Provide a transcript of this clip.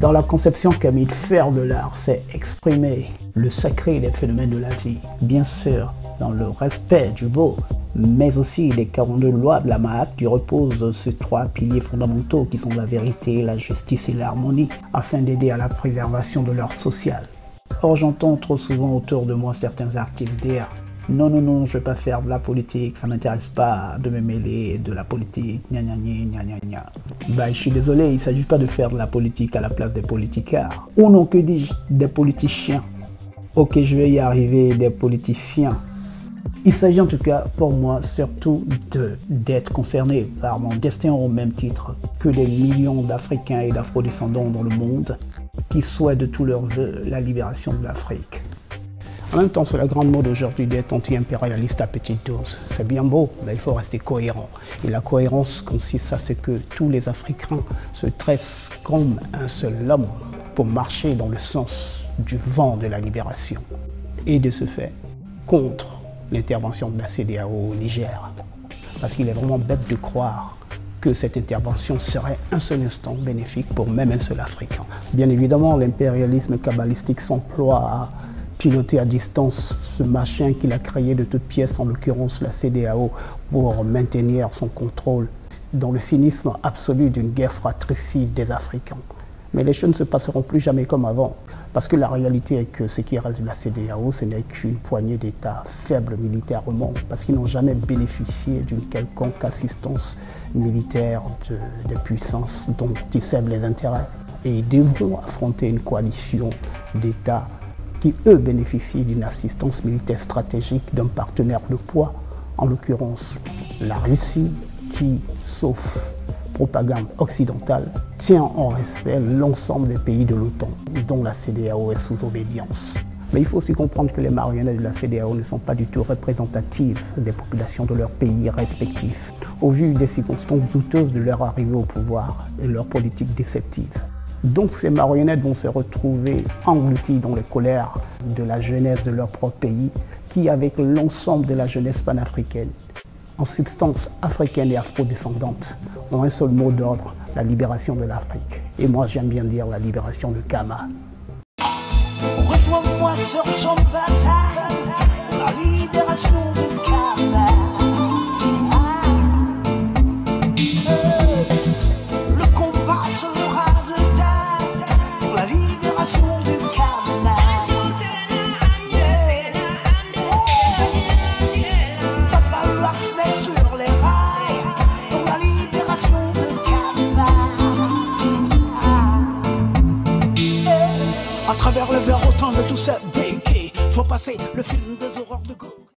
Dans la conception qu'a mis faire de l'art, c'est exprimer le sacré des phénomènes de la vie. Bien sûr, dans le respect du beau, mais aussi les 42 lois de la Mahat qui reposent sur trois piliers fondamentaux qui sont la vérité, la justice et l'harmonie, afin d'aider à la préservation de l'ordre social. Or, j'entends trop souvent autour de moi certains artistes dire non, non, non, je ne vais pas faire de la politique, ça ne m'intéresse pas de me mêler de la politique, gna gna gna gna gna Bah, je suis désolé, il ne s'agit pas de faire de la politique à la place des politicards. Ou non, que dis-je, des politiciens. Ok, je vais y arriver, des politiciens. Il s'agit en tout cas pour moi surtout d'être concerné par mon destin au même titre que des millions d'Africains et d'Afro-descendants dans le monde qui souhaitent de tout leur vœu la libération de l'Afrique. En même temps, c'est la grande mode aujourd'hui d'être anti-impérialiste à petite dose. C'est bien beau, mais il faut rester cohérent. Et la cohérence consiste à ce que tous les Africains se tressent comme un seul homme pour marcher dans le sens du vent de la libération. Et de ce fait, contre l'intervention de la CDAO au Niger. Parce qu'il est vraiment bête de croire que cette intervention serait un seul instant bénéfique pour même un seul Africain. Bien évidemment, l'impérialisme kabbalistique s'emploie à piloter à distance ce machin qu'il a créé de toutes pièces, en l'occurrence la CDAO, pour maintenir son contrôle dans le cynisme absolu d'une guerre fratricide des Africains. Mais les choses ne se passeront plus jamais comme avant. Parce que la réalité est que ce qui reste de la CDAO, ce n'est qu'une poignée d'États faibles militairement, parce qu'ils n'ont jamais bénéficié d'une quelconque assistance militaire de, de puissance dont ils servent les intérêts. Et ils devront affronter une coalition d'États qui, eux, bénéficient d'une assistance militaire stratégique d'un partenaire de poids, en l'occurrence la Russie, qui, sauf propagande occidentale, tient en respect l'ensemble des pays de l'OTAN, dont la CDAO est sous obédience. Mais il faut aussi comprendre que les marionnettes de la CDAO ne sont pas du tout représentatives des populations de leurs pays respectifs, au vu des circonstances douteuses de leur arrivée au pouvoir et leur politique déceptive. Donc ces marionnettes vont se retrouver englouties dans les colères de la jeunesse de leur propre pays, qui avec l'ensemble de la jeunesse panafricaine, en substance africaine et afro-descendante, ont un seul mot d'ordre, la libération de l'Afrique. Et moi j'aime bien dire la libération de Kama. Rejoins-moi sur bataille, la libération travers le verre autant de tout ça faut passer le film des horreurs de Gaulle.